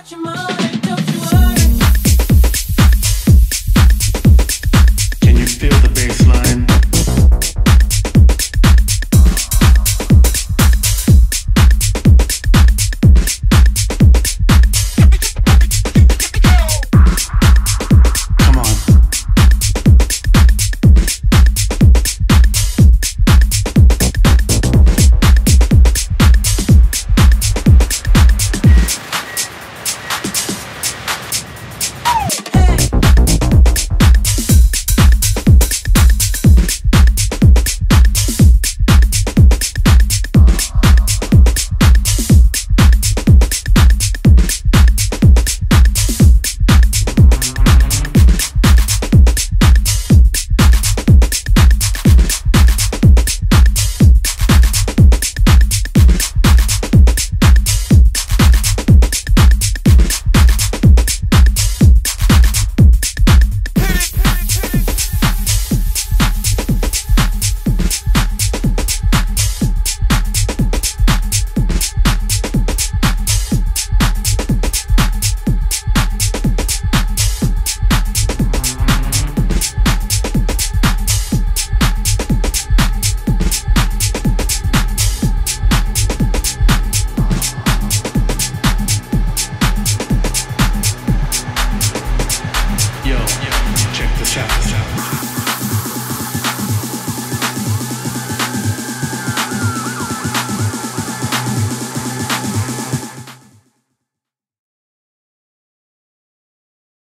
got your money Yo, check this out.